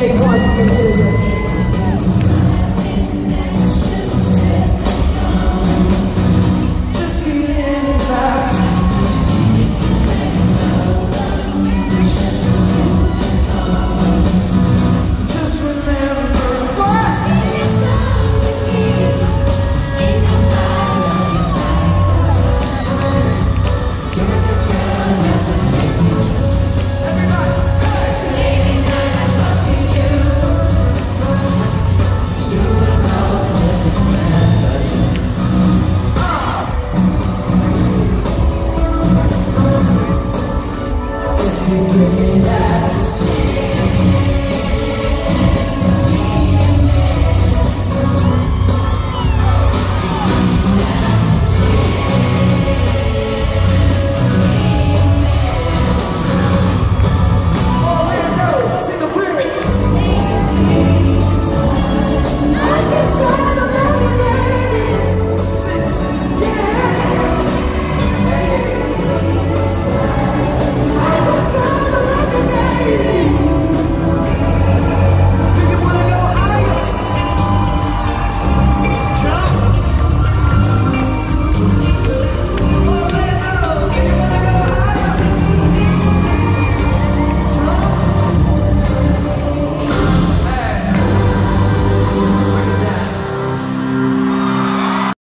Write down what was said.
DJ que Pereira.